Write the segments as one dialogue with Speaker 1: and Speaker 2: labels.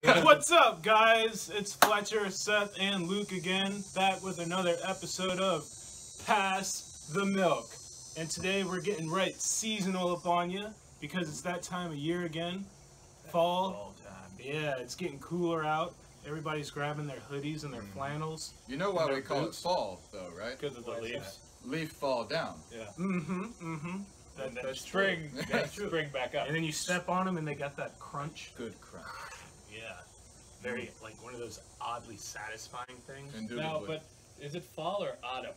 Speaker 1: What's up, guys? It's Fletcher, Seth, and Luke again, back with another episode of Pass the Milk. And today we're getting right seasonal up on you because it's that time of year again. Fall.
Speaker 2: All time.
Speaker 1: Yeah, it's getting cooler out. Everybody's grabbing their hoodies and their flannels.
Speaker 3: You know why we
Speaker 1: their
Speaker 3: call
Speaker 1: boots.
Speaker 3: it fall, though, right?
Speaker 2: Because of the
Speaker 1: Why
Speaker 2: leaves.
Speaker 3: Leaf fall down.
Speaker 2: Yeah.
Speaker 1: Mm-hmm, mm-hmm. That,
Speaker 2: And then
Speaker 1: that's
Speaker 2: spring,
Speaker 1: true.
Speaker 2: then spring back up.
Speaker 1: And then you step on them and they got that crunch.
Speaker 3: Good crunch.
Speaker 1: Yeah. Very, mm. like, one of those oddly satisfying things.
Speaker 3: Indubitably.
Speaker 2: now, but is it fall or autumn?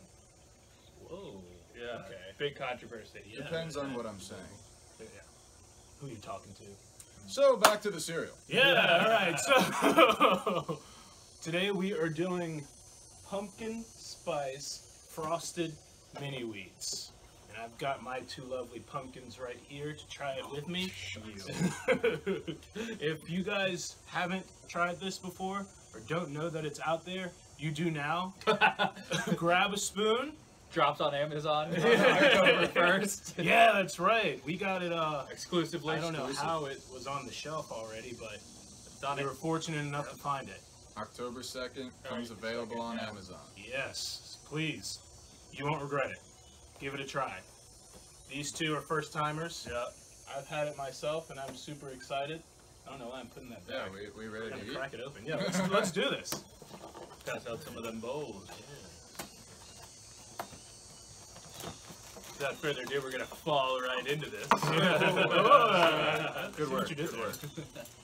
Speaker 1: Whoa.
Speaker 2: Yeah.
Speaker 1: Okay.
Speaker 2: Big controversy.
Speaker 1: Yeah.
Speaker 3: Depends on what I'm saying.
Speaker 1: Yeah. Who are you talking to?
Speaker 3: So back to the cereal.
Speaker 1: Yeah, all right. So today we are doing pumpkin spice frosted mini wheats. And I've got my two lovely pumpkins right here to try it with me. if you guys haven't tried this before or don't know that it's out there, you do now. Grab a spoon.
Speaker 2: Drops on Amazon on October first.
Speaker 1: Yeah, that's right. We got it uh
Speaker 2: Exclusively.
Speaker 1: I don't know
Speaker 2: exclusive.
Speaker 1: how it was on the shelf already, but
Speaker 2: It's on
Speaker 1: we were fortunate enough to find it.
Speaker 3: October 2nd
Speaker 2: Alright,
Speaker 3: comes available on. Amazon.
Speaker 1: Yes, please. You won't regret it. Give it a try. These two are first timers.
Speaker 2: Yeah.
Speaker 1: I've had it myself and I'm super excited. I don't know why I'm putting that
Speaker 3: Yeah,
Speaker 1: back.
Speaker 3: we, we
Speaker 1: gonna
Speaker 3: eat?
Speaker 1: crack it open. Yeah, let's, let's do this.
Speaker 2: Pass out some of them bowls. Yeah. Without further ado, we're gonna fall right into this.
Speaker 1: Good
Speaker 3: work, good work.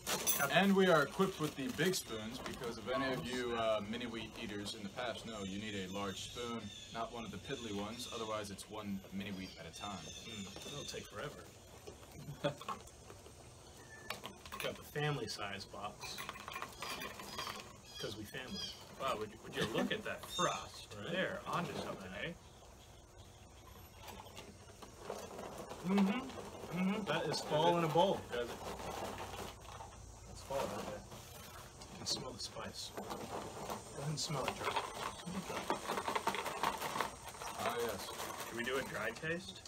Speaker 3: And we are equipped with the big spoons because if any of you uh, mini wheat eaters in the past know, you need a large spoon, not one of the piddly ones. Otherwise, it's one mini wheat at a time.
Speaker 1: Mm, it'll take forever. Got the family size box. Because we family.
Speaker 2: Wow, would you, would you look at that frost
Speaker 1: Right.
Speaker 2: there onto something, eh?
Speaker 1: Mm-hmm. Mm-hmm. That is fall in a bowl.
Speaker 2: Does it?
Speaker 1: That's fall right there. You can smell the spice. Go ahead and smell it, Joe.
Speaker 3: Ah, yes.
Speaker 2: Should we do a dry taste?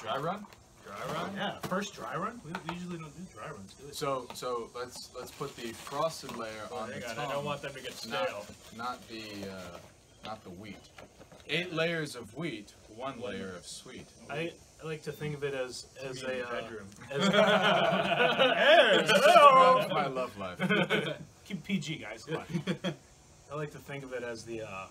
Speaker 3: Dry run?
Speaker 2: Dry run?
Speaker 1: Yeah, first dry run. We, we usually don't do dry runs, do we?
Speaker 3: So, so let's let's put the frosted layer
Speaker 2: Oh,
Speaker 3: on the
Speaker 2: on,
Speaker 3: tongue.
Speaker 2: I don't want them to get
Speaker 3: not,
Speaker 2: stale.
Speaker 3: not the uh, not the wheat. Eight layers of wheat, one layer of sweet.
Speaker 1: I, I like to think of it as as
Speaker 2: Me in
Speaker 1: a
Speaker 2: the
Speaker 1: uh,
Speaker 2: bedroom.
Speaker 1: as Yes, hello.
Speaker 3: That's my love life.
Speaker 1: Keep PG, guys. Come on. I like to think of it as the uh,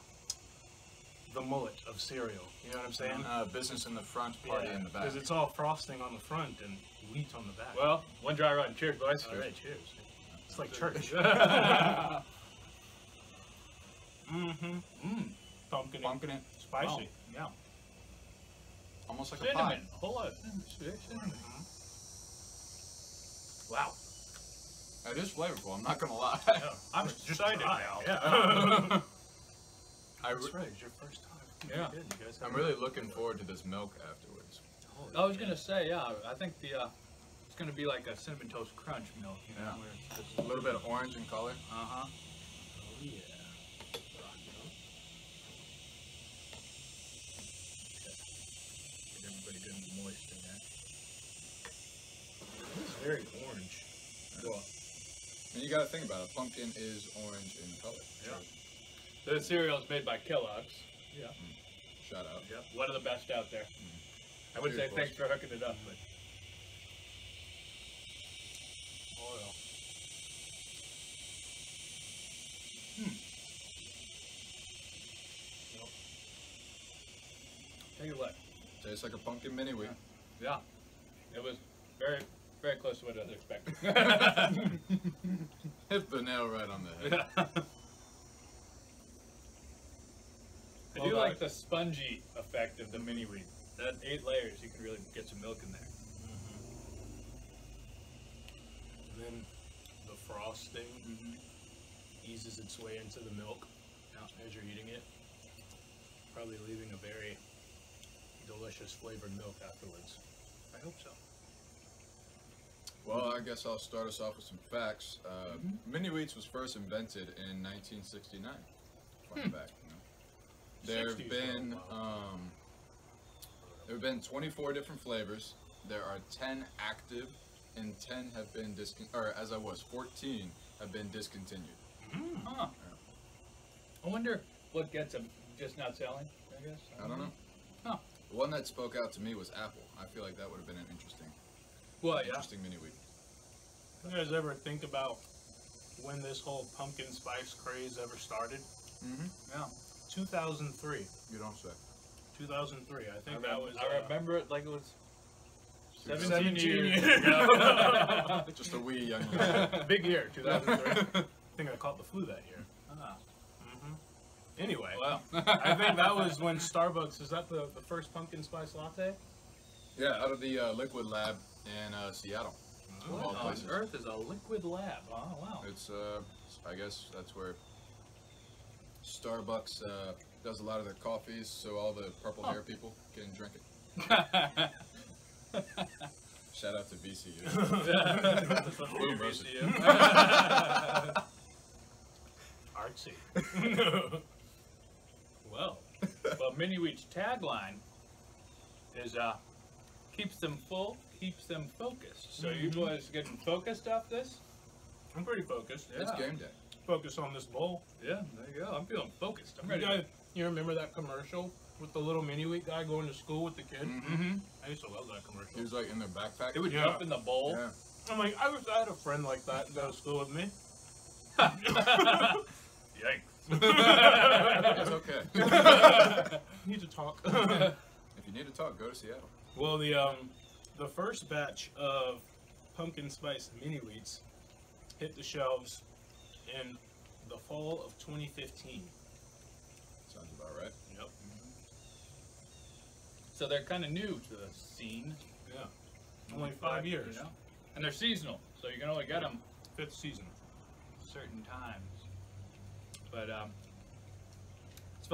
Speaker 1: the mullet of cereal. You know what I'm saying?
Speaker 3: Uh, business in the front, party in the back.
Speaker 1: Because it's all frosting on the front and wheat on the back.
Speaker 2: Well, one dry run. Cheers, boys.
Speaker 1: all right, cheers. It's like church.
Speaker 2: Yeah.
Speaker 1: mm-hmm. Mm. Pumpkin.
Speaker 3: Pumpkin it,
Speaker 1: Spicy. Yeah.
Speaker 3: almost like a
Speaker 2: Cinnamon.
Speaker 3: pie.
Speaker 2: A whole lot of cinnamon. cinnamon. Wow.
Speaker 3: It is flavorful. I'm not gonna lie.
Speaker 2: I'm excited
Speaker 1: try.
Speaker 2: now.
Speaker 1: Yeah.
Speaker 3: I
Speaker 1: That's right. It's your first time.
Speaker 2: Yeah.
Speaker 1: You guys
Speaker 3: I'm really looking forward to this milk afterwards.
Speaker 1: Holy
Speaker 2: I was
Speaker 1: man.
Speaker 2: gonna say, yeah. I think the uh, it's gonna be like a cinnamon toast crunch milk. You know,
Speaker 3: Yeah.
Speaker 2: where it's just,
Speaker 3: A little bit of orange in color.
Speaker 2: uh huh.
Speaker 1: Oh yeah. Rock milk.
Speaker 2: Get everybody good and moist in there.
Speaker 1: This is very orange.
Speaker 2: Well,
Speaker 3: And you gotta think about it. Pumpkin is orange in color.
Speaker 2: Yeah. the cereal is made by Kellogg's. Yeah.
Speaker 3: Shout out.
Speaker 2: Yeah. One of the best out there. I would say
Speaker 3: Cheers,
Speaker 2: thanks for hooking it up, but
Speaker 1: Oil. Hmm.
Speaker 2: take a look.
Speaker 3: Tastes like a pumpkin mini wheat.
Speaker 2: Yeah. It was very, very close to what I was expecting.
Speaker 3: Hit the nail right on the head.
Speaker 2: I do
Speaker 3: Although-
Speaker 2: like the spongy effect of the mini wheat. That eight layers, you can really get some milk in there.
Speaker 1: And then the frosting
Speaker 2: Mm-hmm.
Speaker 1: eases its way into the milk as you're eating it. Probably leaving a very delicious flavored milk afterwards. I hope so.
Speaker 3: Well, I guess I'll start us off with some facts. Uh, Mini wheats was first invented in 1969. Fun fact. You know. There have been um, there have been 24 different flavors. There are 10 active, and 10 have been discon- or as I was 14 have been discontinued.
Speaker 2: Huh. I wonder what gets them just not selling. I guess.
Speaker 3: I don't know.
Speaker 2: Huh.
Speaker 3: The one that spoke out to me was Apple. I feel like that would have been an interesting,
Speaker 2: Well, yeah.
Speaker 3: interesting mini wheat.
Speaker 1: You guys ever think about when this whole pumpkin spice craze ever started?
Speaker 3: Mm-hmm.
Speaker 2: Yeah.
Speaker 1: 2003.
Speaker 3: You don't say.
Speaker 1: 2003. I
Speaker 2: I,
Speaker 1: think that was.
Speaker 2: I
Speaker 1: uh,
Speaker 2: remember it like it was 17,
Speaker 1: 17
Speaker 2: years.
Speaker 1: years.
Speaker 3: Just a wee young man.
Speaker 1: Big year, 2003. I think I caught the flu that year.
Speaker 2: Ah,
Speaker 1: hmm Anyway,
Speaker 2: well,
Speaker 1: I think that was when Starbucks is that the, the first pumpkin spice latte?
Speaker 3: yeah, out of the uh, Liquid Lab in uh, Seattle.
Speaker 2: What on
Speaker 3: places.
Speaker 2: earth is a liquid lab? Oh, wow.
Speaker 3: It's, uh, I guess that's where Starbucks uh, does a lot of their coffees, so all the purple hair people can drink it. Shout out to VCU. Blue versus-
Speaker 1: Artsy. well,
Speaker 2: well, Mini Wheat's tagline is uh, keeps them full, keeps them focused. So you
Speaker 1: Mhm.
Speaker 2: boys getting focused off this?
Speaker 1: I'm pretty focused.
Speaker 3: It's
Speaker 2: Yeah.
Speaker 3: game day.
Speaker 1: Focus on this bowl.
Speaker 2: Yeah, there you go. I'm feeling focused. I'm
Speaker 1: You,
Speaker 2: ready.
Speaker 1: guys, you remember that commercial with the little mini wheat guy going to school with the kid?
Speaker 2: Mm-hmm.
Speaker 1: I used to love that commercial.
Speaker 3: He was like in their backpack.
Speaker 2: It would
Speaker 1: Yeah.
Speaker 2: jump in the bowl.
Speaker 3: yeah.
Speaker 1: I'm like, I wish I had a friend like that go to school with me.
Speaker 2: Yikes.
Speaker 3: It's okay.
Speaker 1: Need to talk.
Speaker 3: If you need to talk, go to Seattle.
Speaker 1: well, the um, the first batch of pumpkin spice mini wheats hit the shelves in the fall of 2015.
Speaker 3: Sounds about right.
Speaker 1: Yep.
Speaker 2: So they're kind of new to the scene.
Speaker 1: Yeah. Only five years.
Speaker 2: You know? And they're seasonal, so you can only get them
Speaker 1: Fifth season.
Speaker 2: certain times. But um, it's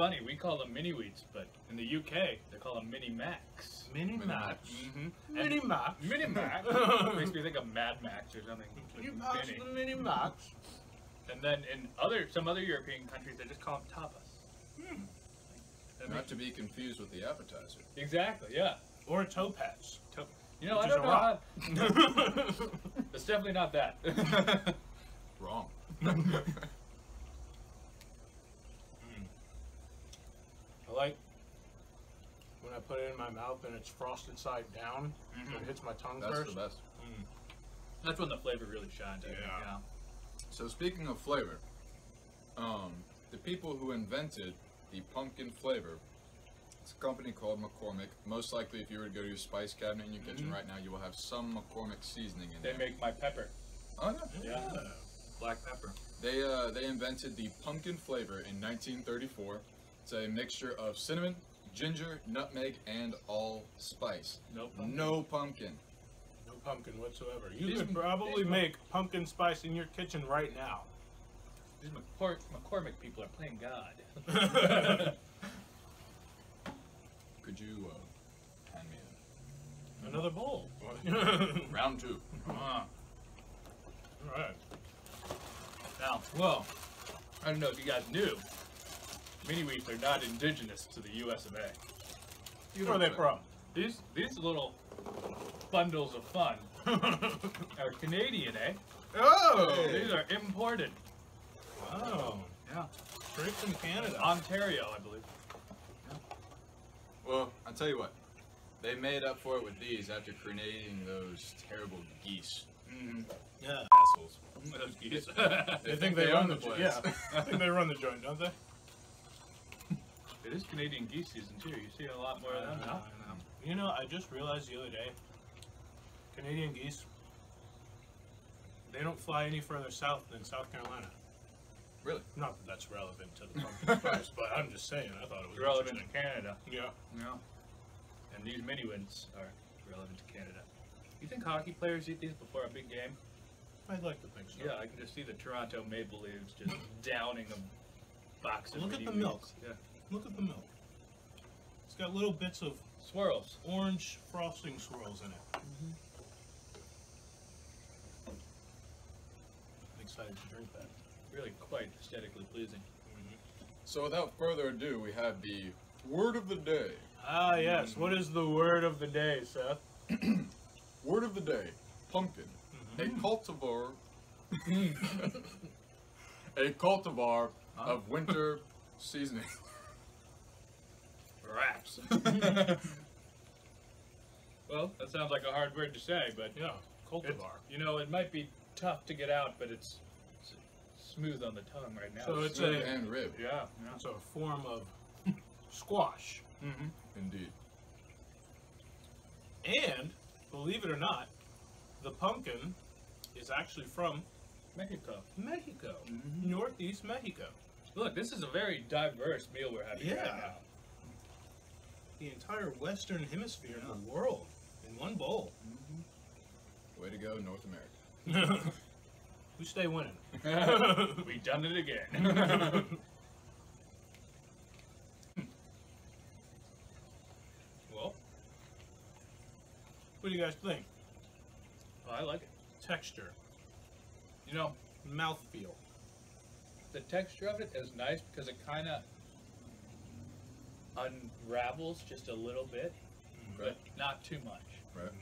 Speaker 2: funny, we call them mini wheats, but in the UK they call them mini max.
Speaker 1: Mini
Speaker 3: Mini
Speaker 1: Max.
Speaker 3: Max.
Speaker 2: Mm-hmm.
Speaker 1: Mini Max.
Speaker 2: Mini Max makes me think of Mad Max or something.
Speaker 1: Can you
Speaker 2: with
Speaker 1: pass
Speaker 2: mini.
Speaker 1: the Mini Max?
Speaker 2: And then in other some other European countries they just call them tapas.
Speaker 1: Hmm.
Speaker 3: Not
Speaker 2: makes-
Speaker 3: to be confused with the appetizer.
Speaker 2: exactly, yeah.
Speaker 1: Or a Topaz.
Speaker 2: You know,
Speaker 1: Which
Speaker 2: I don't know how. It's definitely not that.
Speaker 3: Wrong.
Speaker 1: I like when I put it in my mouth and it's frosted side down. So it hits my tongue
Speaker 3: That's
Speaker 1: first.
Speaker 3: the best.
Speaker 2: That's when the flavor really shines.
Speaker 1: Yeah.
Speaker 2: yeah.
Speaker 3: So speaking of flavor, um, the people who invented the pumpkin flavor, it's a company called McCormick. Most likely, if you were to go to your spice cabinet in your kitchen
Speaker 1: Mhm.
Speaker 3: right now, you will have some McCormick seasoning in
Speaker 2: They
Speaker 3: there.
Speaker 2: make my pepper,
Speaker 3: oh yeah.
Speaker 2: Yeah. black pepper.
Speaker 3: They uh, they invented the pumpkin flavor in 1934. It's a mixture of cinnamon, ginger, nutmeg, and allspice.
Speaker 2: Nope.
Speaker 3: No pumpkin.
Speaker 1: No pumpkin whatsoever. You
Speaker 2: These-
Speaker 1: could probably make pumpkin spice in your kitchen right now.
Speaker 2: These McCor- McCormick people are playing God.
Speaker 3: Could you uh, hand me
Speaker 1: Another bowl.
Speaker 3: round two?
Speaker 2: Ah.
Speaker 1: right.
Speaker 2: Now, well, I don't know if you guys knew, mini wheats are not indigenous to the U.S. of A.
Speaker 1: You Where are they from?
Speaker 2: These these little bundles of fun are Canadian, eh?
Speaker 1: Oh.
Speaker 2: These are imported.
Speaker 1: Wow.
Speaker 2: Yeah.
Speaker 1: Straight from Canada.
Speaker 2: Ontario, I believe.
Speaker 3: Well, I'll tell you what. They made up for it with these after grenading those terrible geese.
Speaker 2: Mm-hmm.
Speaker 1: Yeah.
Speaker 3: Assholes.
Speaker 2: Those geese.
Speaker 1: They think they own the place. Yeah. I think they run the joint, don't they?
Speaker 2: It is Canadian geese season too. You see a lot more of them now.
Speaker 1: You know, I just realized the other day, Canadian geese, they don't fly any further south than South Carolina.
Speaker 3: Really?
Speaker 1: Not that that's relevant to the pumpkin spice, but I'm just saying, I thought it was
Speaker 2: It's relevant to. Canada.
Speaker 1: Yeah.
Speaker 2: Yeah. And these mini wins are relevant to Canada. You think hockey players eat these before a big game?
Speaker 1: I'd like to think so.
Speaker 2: Yeah, I can just see the Toronto Maple Leafs just downing a box of
Speaker 1: Look at the milk.
Speaker 2: Yeah.
Speaker 1: Look at the milk. It's got little bits of
Speaker 2: Swirls.
Speaker 1: orange frosting swirls in it. Mm-hmm. I'm excited to drink that.
Speaker 2: Really quite aesthetically pleasing. Mm-hmm.
Speaker 3: So without further ado, we have the word of the day.
Speaker 1: Ah, yes. Mm-hmm. What is the word of the day, Seth?
Speaker 3: Word of the day: pumpkin. A cultivar a cultivar
Speaker 2: Huh?
Speaker 3: of winter seasoning.
Speaker 2: Wraps. well, that sounds like a hard word to say, but
Speaker 1: Yeah, cultivar.
Speaker 2: you know, it might be tough to get out, but it's, it's smooth on the tongue right now.
Speaker 1: So it's
Speaker 3: Smooth
Speaker 1: a-
Speaker 3: and rib,
Speaker 2: yeah, yeah.
Speaker 1: It's a form of squash.
Speaker 2: Mm-hmm.
Speaker 3: indeed.
Speaker 1: And, believe it or not, the pumpkin is actually from
Speaker 2: Mexico.
Speaker 1: Mexico.
Speaker 2: Mhm.
Speaker 1: Northeast Mexico.
Speaker 2: Look, this is a very diverse meal we're having
Speaker 1: Yeah.
Speaker 2: right
Speaker 1: The entire western hemisphere
Speaker 2: Yeah.
Speaker 1: of the world in one bowl. Mm-hmm.
Speaker 3: Way to go, North America.
Speaker 1: we stay winning.
Speaker 2: now. we done it again.
Speaker 1: Well, what do you guys think?
Speaker 2: oh, I like it.
Speaker 1: Texture,
Speaker 2: You know,
Speaker 1: mouthfeel.
Speaker 2: the texture of it is nice because it kind of unravels just a little bit, but not too much.
Speaker 3: Right.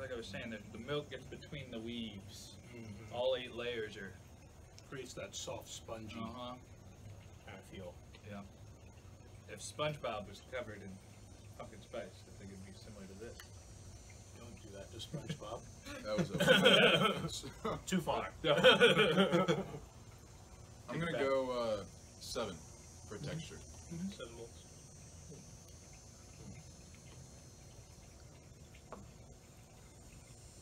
Speaker 2: Like I was saying, the, the milk gets between the weaves.
Speaker 1: Mhm.
Speaker 2: All eight layers are.
Speaker 1: Creates that soft, spongy
Speaker 2: Uh-huh.
Speaker 1: kind of feel.
Speaker 2: If SpongeBob was covered in pumpkin spice, I think it'd be similar to this.
Speaker 1: Don't do that to SpongeBob.
Speaker 3: That was a.
Speaker 1: Too far.
Speaker 3: I'm gonna go uh, seven for texture.
Speaker 1: Seven volts.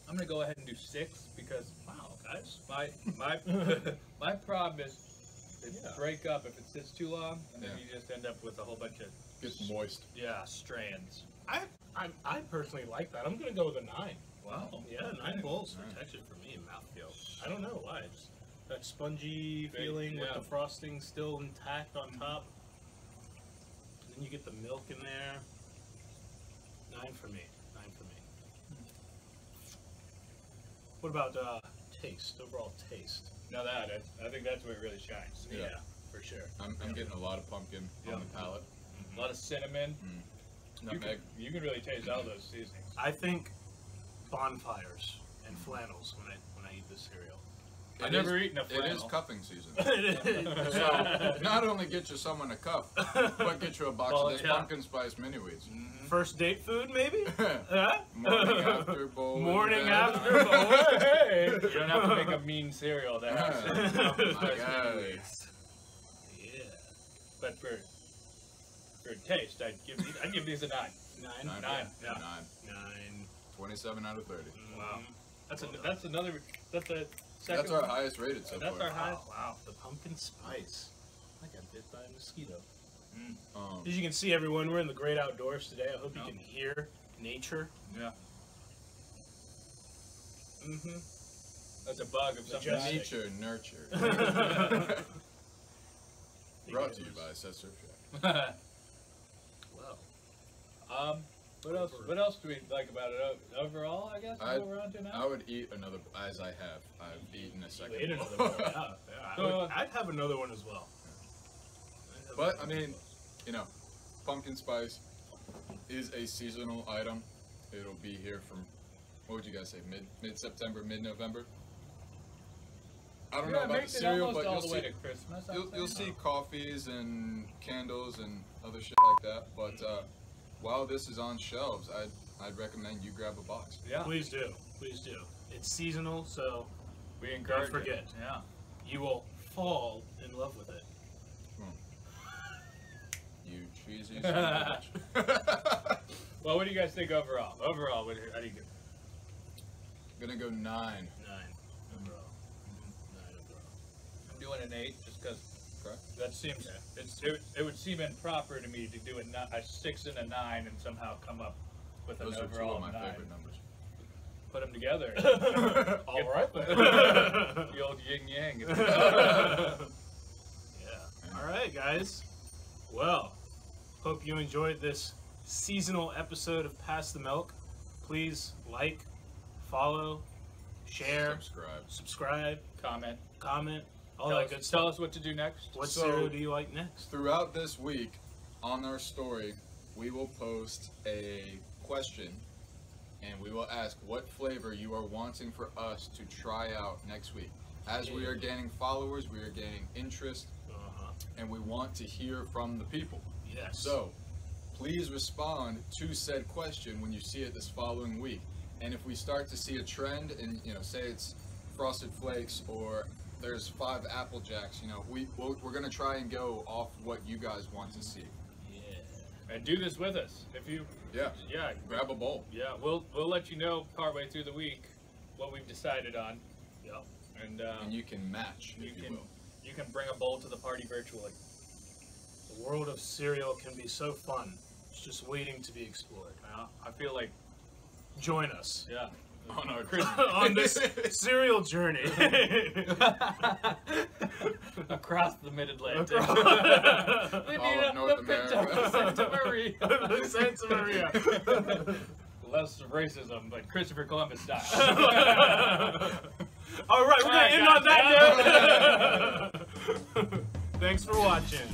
Speaker 2: I'm gonna go ahead and do six because
Speaker 1: Wow, guys.
Speaker 2: my my my problem is it
Speaker 1: Yeah.
Speaker 2: break up if it sits too long, and then
Speaker 3: Yeah.
Speaker 2: you just end up with a whole bunch of
Speaker 3: Gets moist.
Speaker 2: yeah strands.
Speaker 1: I, I I personally like that. I'm gonna go with a nine.
Speaker 2: Wow.
Speaker 1: Oh, yeah, nine volts for
Speaker 3: Alright.
Speaker 1: texture for me and mouthfeel. I don't know why. It's that spongy
Speaker 2: Big,
Speaker 1: feeling with the frosting still intact on mm-hmm. top. And you get the milk in there. Nine for me. Nine for me. What about uh, taste? Overall taste.
Speaker 2: Now that I, I think that's where it really shines.
Speaker 3: Yeah.
Speaker 1: for sure.
Speaker 3: I'm, I'm getting a lot of pumpkin
Speaker 2: Yeah.
Speaker 3: on the palate.
Speaker 2: A lot of cinnamon. You can, you can really taste all those seasonings.
Speaker 1: I think bonfires and flannels when I when I eat this cereal.
Speaker 2: I've
Speaker 3: It
Speaker 2: never
Speaker 3: is-
Speaker 2: eaten a
Speaker 3: It is
Speaker 2: flannel.
Speaker 3: cuffing season.
Speaker 1: so,
Speaker 3: So not only get you someone a cup, but get you a box
Speaker 2: Well,
Speaker 3: of those
Speaker 2: yeah.
Speaker 3: pumpkin spice mini wheats. Mm-hmm.
Speaker 1: first date food, maybe? Huh?
Speaker 3: Morning after bowl.
Speaker 1: Morning after bowl. Hey!
Speaker 2: You don't have to make a mean cereal that has
Speaker 3: Yeah.
Speaker 2: pumpkin
Speaker 3: My
Speaker 2: spice mini-wheats.
Speaker 1: Yeah.
Speaker 2: But for for taste, I'd give these, I'd give these a nine.
Speaker 1: Nine.
Speaker 3: Nine.
Speaker 2: Nine, yeah.
Speaker 3: Nine.
Speaker 1: Nine.
Speaker 3: 27 out of 30.
Speaker 1: Wow.
Speaker 2: That's a,
Speaker 1: Well done.
Speaker 2: that's another that's the second.
Speaker 3: That's our
Speaker 2: one.
Speaker 3: highest rated so
Speaker 2: That's
Speaker 3: far.
Speaker 2: our high-
Speaker 1: Wow, wow. The pumpkin spice. I got bit by a mosquito.
Speaker 3: Um,
Speaker 1: As you can see, everyone, we're in the great outdoors today. I hope you can hear nature.
Speaker 2: Yeah,
Speaker 1: Mm-hmm.
Speaker 2: that's a bug of some kind.
Speaker 3: nature, nurture. Brought to you by Set Surf Shack.
Speaker 1: Wow.
Speaker 2: um, what else? What else do we like about it overall? I guess
Speaker 3: I-
Speaker 2: what we're on to now.
Speaker 3: I would eat another, as I have. I've eaten a second.
Speaker 1: Ate
Speaker 3: bowl.
Speaker 1: another one. Yeah, yeah. I
Speaker 2: So,
Speaker 1: would,
Speaker 2: uh,
Speaker 1: I'd have another one as well. I'd
Speaker 3: But, I mean,
Speaker 1: one.
Speaker 3: you know, pumpkin spice is a seasonal item. It'll be here from, what would you guys say, mid mid September, mid November? I don't
Speaker 2: yeah,
Speaker 3: know about the cereal, but
Speaker 2: all
Speaker 3: you'll
Speaker 2: the
Speaker 3: see,
Speaker 2: way to Christmas.
Speaker 3: You'll, you'll see
Speaker 2: Oh.
Speaker 3: coffees and candles and other shit like that. But uh, while this is on shelves, I'd, I'd recommend you grab a box.
Speaker 2: Yeah,
Speaker 1: Please do. Please do. It's seasonal, so
Speaker 2: we encourage. it.
Speaker 1: forget.
Speaker 2: Yeah.
Speaker 1: you will fall in love with it. Hmm.
Speaker 3: You cheesy son of a bitch.
Speaker 2: Well, what do you guys think overall? Overall, what, how do you do?
Speaker 3: Gonna go nine.
Speaker 1: Nine overall. Mm-hmm. Nine overall.
Speaker 2: I'm doing an eight just because
Speaker 3: Okay.
Speaker 2: that seems it's, it, would- it would seem improper to me to do a, ni- a six and a nine and somehow come up with
Speaker 3: Those
Speaker 2: an
Speaker 3: are two
Speaker 2: overall
Speaker 3: of my
Speaker 2: nine.
Speaker 3: favorite numbers.
Speaker 2: Put them together.
Speaker 1: All right then.
Speaker 2: the old yin yang.
Speaker 1: yeah. All right, guys. Well, hope you enjoyed this seasonal episode of Pass the Milk. Please like, follow, share,
Speaker 3: Subscribe.
Speaker 1: subscribe,
Speaker 2: Comment.
Speaker 1: comment, all
Speaker 2: tell,
Speaker 1: that
Speaker 2: us,
Speaker 1: good
Speaker 2: tell us what to do next.
Speaker 1: What
Speaker 3: So-
Speaker 1: cereal do you like next?
Speaker 3: Throughout this week, on our story, we will post a question and we will ask what flavor you are wanting for us to try out next week. As we are gaining followers, we are gaining interest,
Speaker 1: Uh-huh.
Speaker 3: and we want to hear from the people.
Speaker 1: Yes.
Speaker 3: So, please respond to said question when you see it this following week. And if we start to see a trend, and you know, say it's Frosted Flakes or there's five Apple Jacks, you know, we we're, we're gonna try and go off what you guys want to see.
Speaker 1: Yeah.
Speaker 2: And do this with us. If you,
Speaker 3: Yeah,
Speaker 2: yeah,
Speaker 3: grab a bowl.
Speaker 2: yeah, we'll we'll let you know partway through the week what we've decided on,
Speaker 1: Yep.
Speaker 2: and, um,
Speaker 3: and you can match
Speaker 2: you
Speaker 3: if you
Speaker 2: can
Speaker 3: will.
Speaker 2: you can bring a bowl to the party virtually.
Speaker 1: The world of cereal can be so fun. It's just waiting to be explored.
Speaker 2: Uh, I feel like,
Speaker 1: Join us
Speaker 2: yeah,
Speaker 3: On our
Speaker 1: on this serial journey.
Speaker 2: across the Mid Atlantic.
Speaker 1: Across-
Speaker 3: All of North America.
Speaker 2: Santa Maria.
Speaker 1: Santa Maria.
Speaker 2: Less racism, but Christopher Columbus style.
Speaker 1: All right, we're gonna end on that note. Thanks for watching.